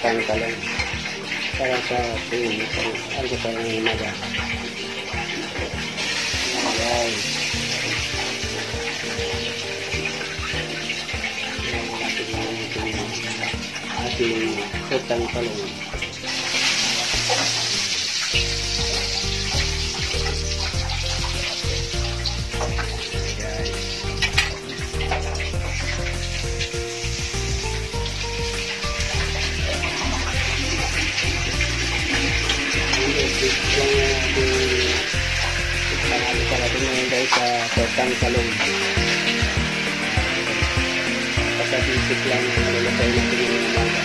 pang talong para sa tuwing pang algo pa ng umaga. Ayan. Ayan natin ating putang talong. Guys sa tortang talong. Basta basic lang yung nalulupay natin yung umaga.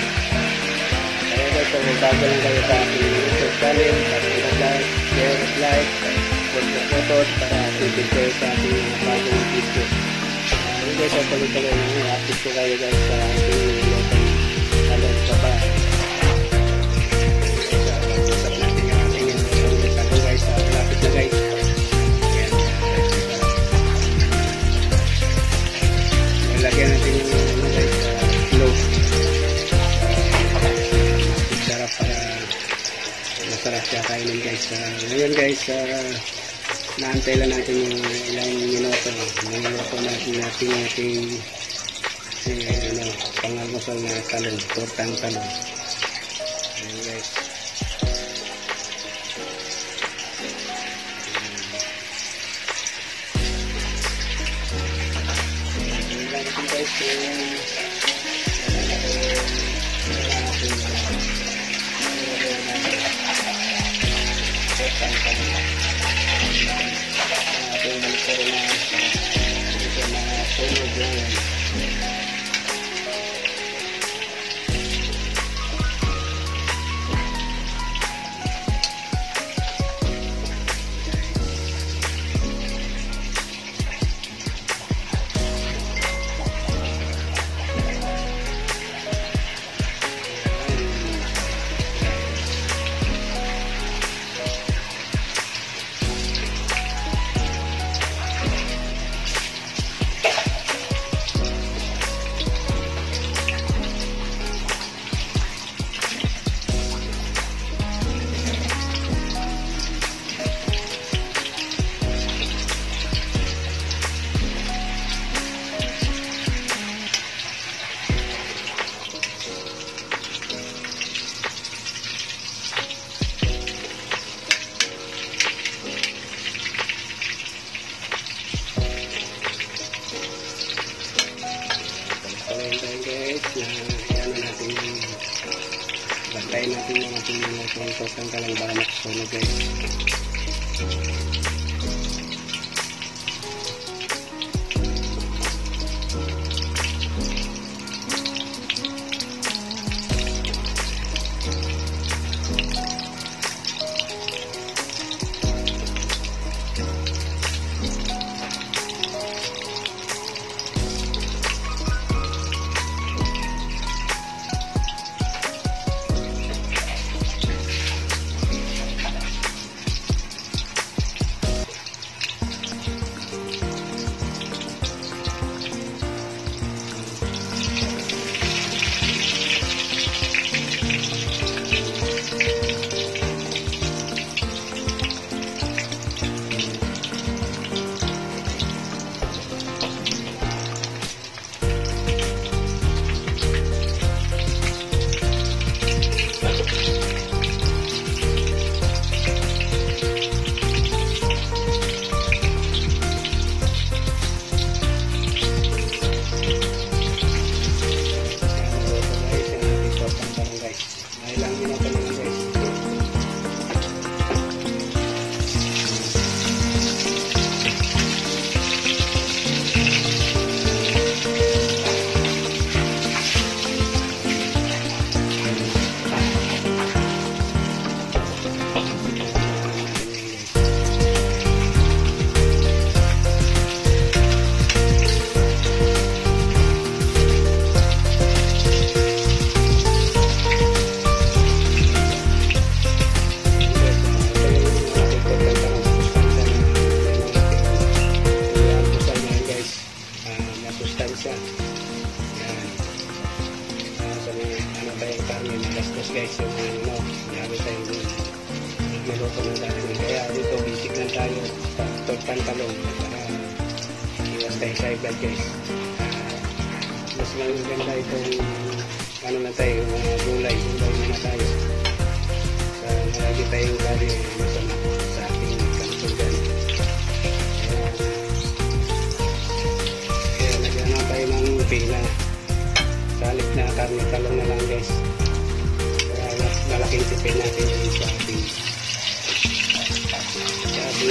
Kaya guys, kung bago lang kayo sa ating YouTube channel, like, share, like, huwag na photos para updated kayo sa ating mga bagong video. Ayun guys, so tuloy-tuloy na update ko kayo guys sa ating kainin guys. Uh, ngayon guys, uh, naantay lang natin yung ilang minuto. Minuto natin natin ating eh, ano, pangalmusal na talong, tortang talong. Ayan guys. Natin guys yung Gold. Bantayin natin yung ating mga tungkol ng kalang makasunog guys. may magastos guys yung ano, marami tayo doon. Nagluluto ng dami. Kaya dito, bisik lang tayo. Tod pantalong para iwas tayo sa ibad guys. Ah, mas maganda itong ano na tayo, mga gulay. Gulay na tayo.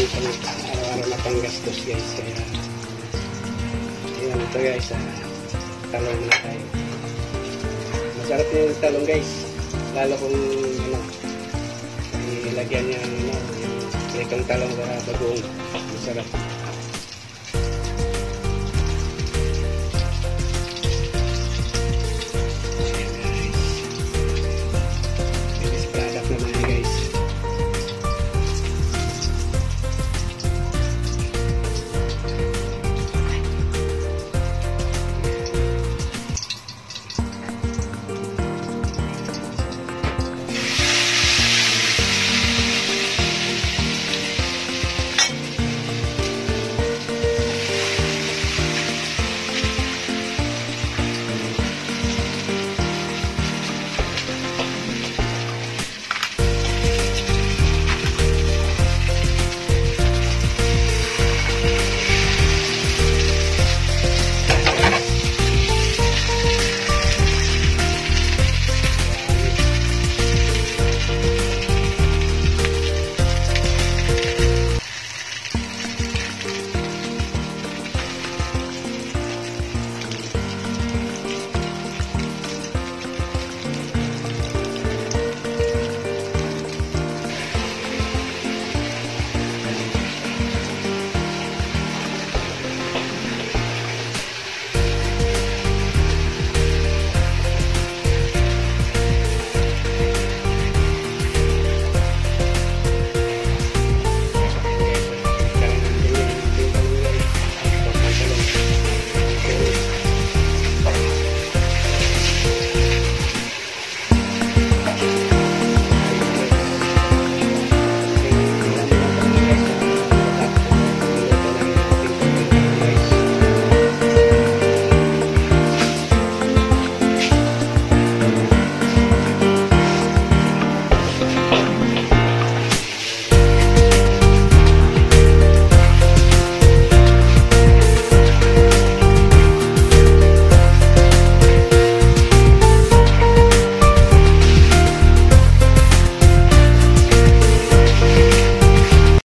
Ating pang araw-araw na panggastos guys. Kaya yun ito guys. ah, talong na tayo. Masarap yung talong guys. Lalo kung ano, ilagyan niya ano, yung talong sa bagoong. Masarap.